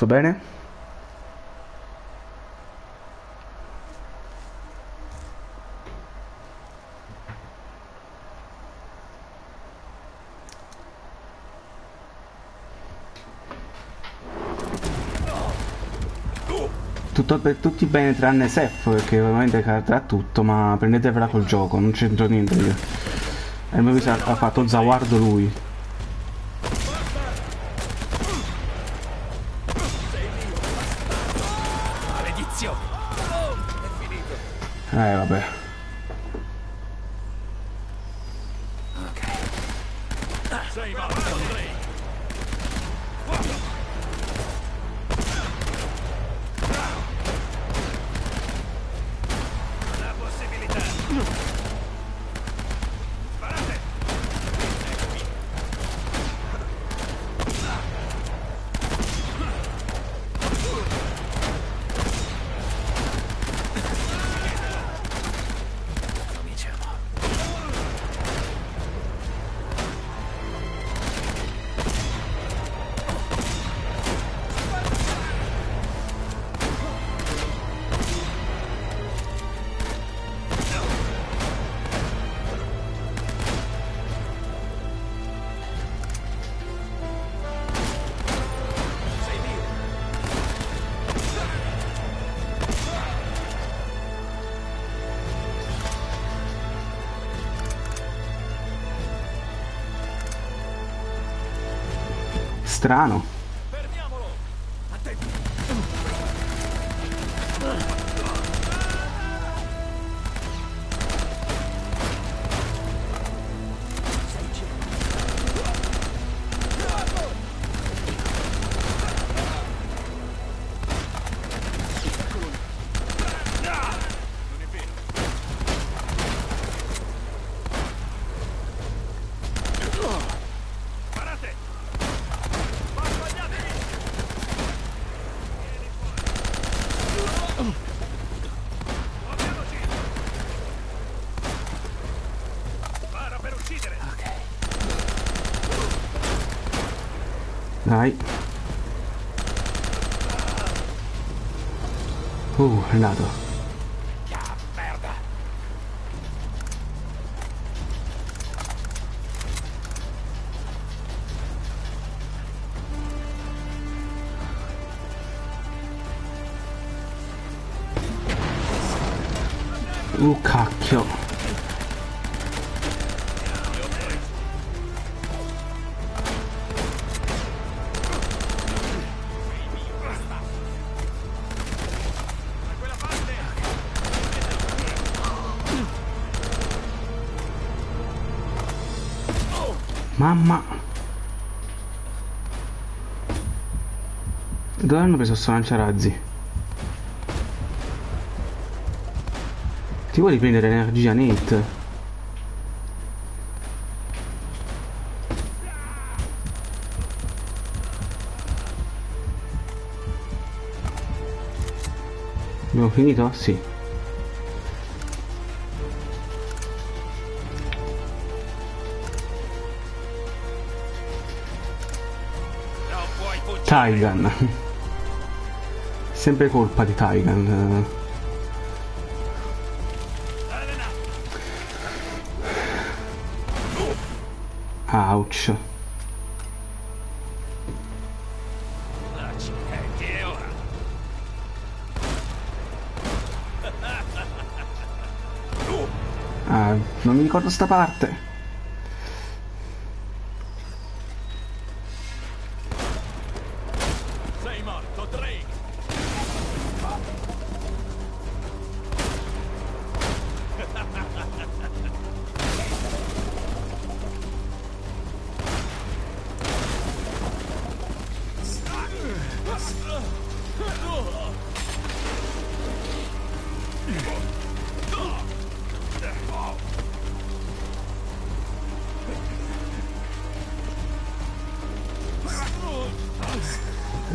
Tutto bene? Tutto per tutti bene tranne Seth perché ovviamente cadrà tutto ma prendetevela col gioco, non c'entro niente io. E mio ha fatto zaguardo lui. Eh vabbè. Strano. Dai. Uh, è andato. Uh, cacchio. Mamma. Dove hanno preso sto lanciarazzi? Ti vuoi riprendere l'energia net? Abbiamo finito? Sì. Taigan. Sempre colpa di Taigan. Ouch. Ah, non mi ricordo sta parte.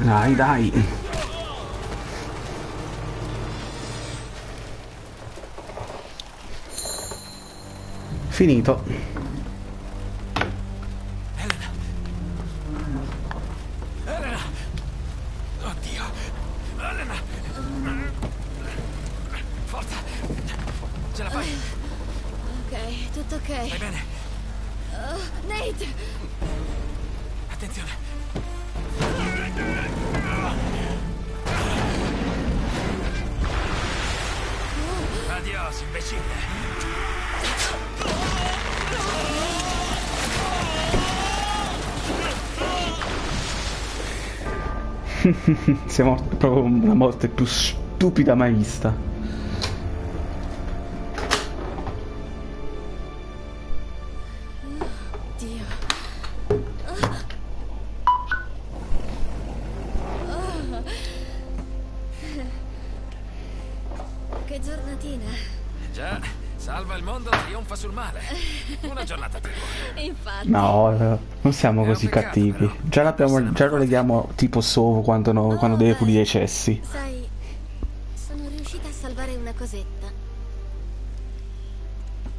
Dai, dai. Finito. Elena. Elena. Oddio. Elena. Forza. Ce la fai? Ok, tutto ok. Vai bene. Uh, Nate. Attenzione. Adios, imbecille. Siamo proprio una morte più stupida mai vista. Che giornatina. Già, salva il mondo, trionfa sul male. Una giornata tipo. Infatti. No, eh, non siamo È così peccato, cattivi. però. Già, l'abbiamo, già lo leghiamo tipo solo quando, no- Oh, quando deve pulire i cessi. Sai, sono riuscita a salvare una cosetta.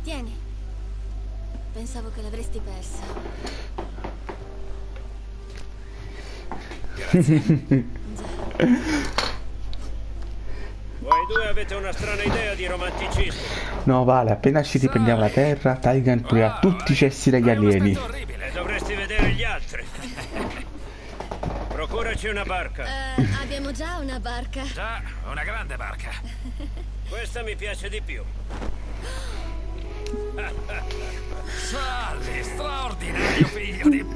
Tieni. Pensavo che l'avresti persa. Già. Voi due avete una strana idea di romanticismo. No, vale, appena ci riprendiamo la terra, Taigan pulirà tutti i cessi un alieni. orribile. Dovresti vedere gli altri. Procuraci una barca. Eh, abbiamo già una barca. Già, una grande barca. Questa mi piace di più. Charlie, straordinario figlio di...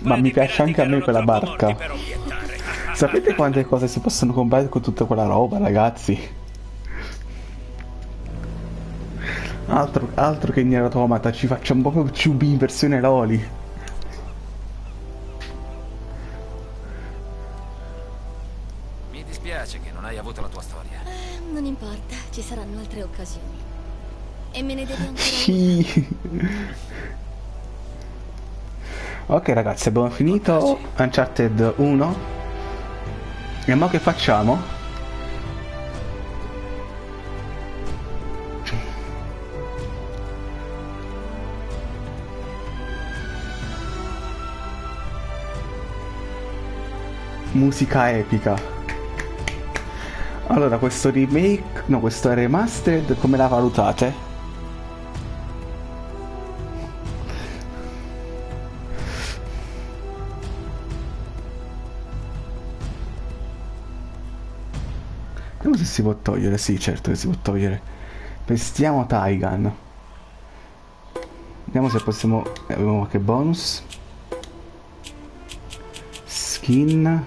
Ma mi piace anche a me quella barca. Sapete quante cose si possono comprare con tutta quella roba, ragazzi? Altro, altro che Nier Automata, ci facciamo proprio CB in versione Loli. Mi dispiace che non hai avuto la tua storia. Eh, non importa, ci saranno altre occasioni. E me ne devi ancora. Sì. Ok ragazzi, abbiamo finito Uncharted 1. E mo che facciamo? Musica epica. Allora, questo remake, no, questo remastered, come la valutate? Vediamo se si può togliere, sì, certo che si può togliere. Pestiamo Taigan. Vediamo se possiamo... eh, Abbiamo qualche bonus. Skin.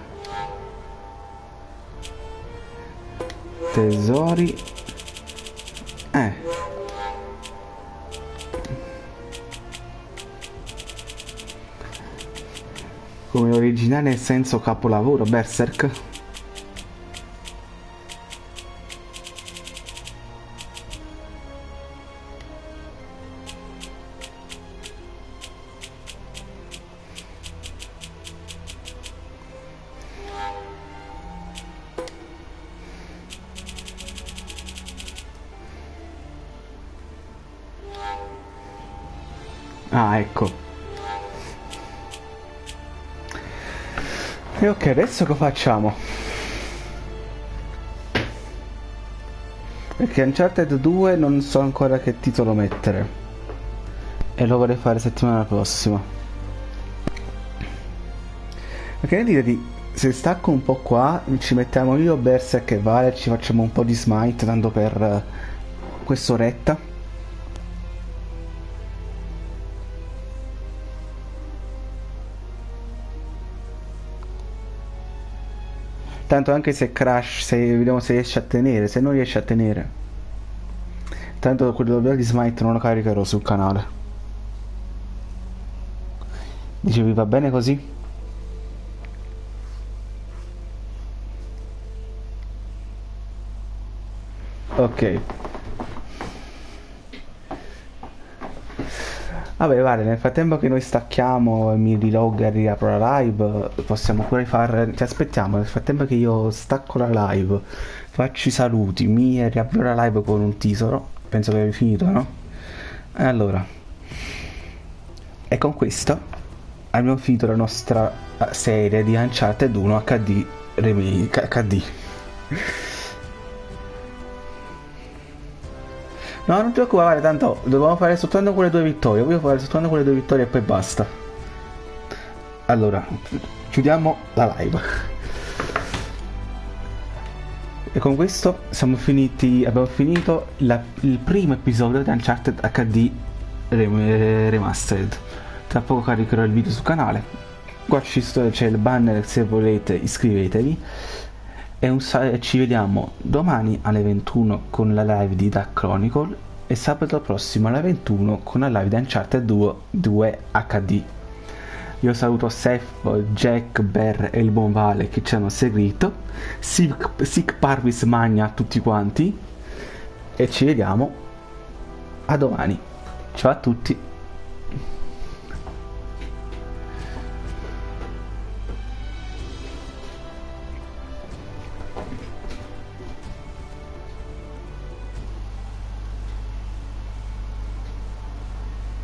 Tesori. Eh. Come originale senso capolavoro, Berserk. Ah, ecco. E ok, adesso che facciamo? Perché Uncharted 2 non so ancora che titolo mettere. E lo vorrei fare settimana prossima. Ma che ne dite di... Se stacco un po' qua, ci mettiamo io, Berserk e Vale, ci facciamo un po' di smite, tanto per eh, quest'oretta. Tanto anche se crash, se vediamo se riesce a tenere, se non riesce a tenere. Tanto quello di Smite non lo caricherò sul canale. Dicevi va bene così? Ok. Vabbè, vale, nel frattempo che noi stacchiamo e mi rilog e riapro la live, possiamo pure fare. Ti aspettiamo, nel frattempo che io stacco la live, faccio i saluti, mi riavvio la live con un tesoro. Penso che avevi finito, no? E allora. E con questo abbiamo finito la nostra serie di Uncharted 1 HD remake HD. No, non ti preoccupare, tanto dobbiamo fare soltanto quelle due vittorie. Voglio fare soltanto quelle due vittorie e poi basta. Allora, chiudiamo la live. E con questo siamo finiti, abbiamo finito la- il primo episodio di Uncharted HD Rem- Remastered. Tra poco caricherò il video sul canale. Qua c'è il banner, se volete iscrivetevi. Un ci vediamo domani alle 21 con la live di Dark Chronicle e sabato prossimo alle 21 con la live di Uncharted 2, 2 HD. Io saluto Seth, Jack, Bear e il buon Vale che ci hanno seguito. Sic, Sic Parvis Magna a tutti quanti. E ci vediamo a domani. Ciao a tutti.